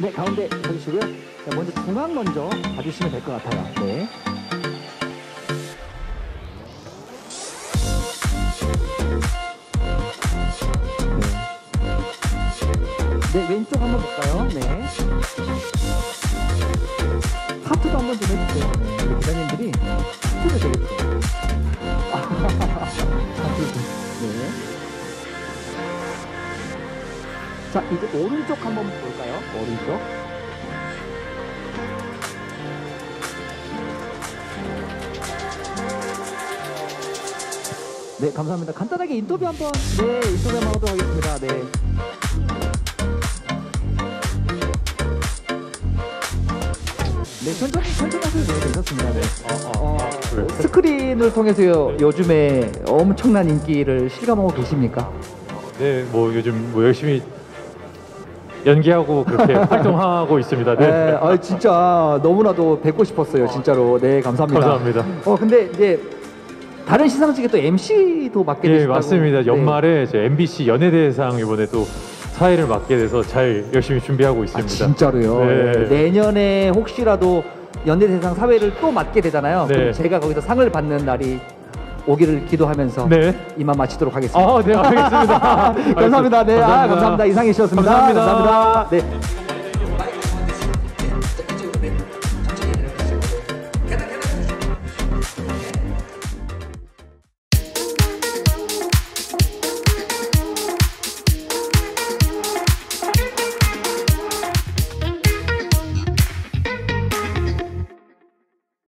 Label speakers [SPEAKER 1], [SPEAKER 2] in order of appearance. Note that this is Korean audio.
[SPEAKER 1] 네, 가운데 서주시고요. 자, 먼저 중앙 먼저 봐주시면 될 것 같아요. 네. 네. 네, 왼쪽 한번 볼까요? 네. 하트도 한번 좀 해주세요. 네, 우리 기자님들이 하트를 되게 좋아해요. 자, 이제 오른쪽 한번 볼까요? 오른쪽. 네, 감사합니다. 간단하게 인터뷰 한번, 네, 인터뷰 한번 하도록 하겠습니다. 네. 네, 천천히, 천천히 하셔도 돼요. 괜찮습니다. 네. 어, 스크린을 통해서 요, 요즘에 엄청난 인기를 실감하고 계십니까?
[SPEAKER 2] 네, 뭐 요즘 뭐 열심히 연기하고 그렇게 활동하고 있습니다. 네.
[SPEAKER 1] 네, 아 진짜 너무나도 뵙고 싶었어요, 진짜로. 네, 감사합니다.
[SPEAKER 2] 감사합니다.
[SPEAKER 1] 어, 근데 이제 다른 시상식에 또 MC도 맡게
[SPEAKER 2] 예,
[SPEAKER 1] 되셨다고.
[SPEAKER 2] 맞습니다.
[SPEAKER 1] 네.
[SPEAKER 2] 연말에 이제 MBC 연예대상 이번에 또 사회를 맡게 돼서 잘 열심히 준비하고
[SPEAKER 1] 아,
[SPEAKER 2] 있습니다.
[SPEAKER 1] 진짜로요.
[SPEAKER 2] 네.
[SPEAKER 1] 네, 내년에 혹시라도 연예대상 사회를 또 맡게 되잖아요.
[SPEAKER 2] 네.
[SPEAKER 1] 그럼 제가 거기서 상을 받는 날이 오기를 기도하면서
[SPEAKER 2] 네.
[SPEAKER 1] 이만 마치도록 하겠습니다.
[SPEAKER 2] 아, 네, 알겠습니다.
[SPEAKER 1] 감사합니다. 네, 아, 감사합니다. 이상희 씨였습니다.
[SPEAKER 2] 감사합니다.
[SPEAKER 1] 감사합니다. 네.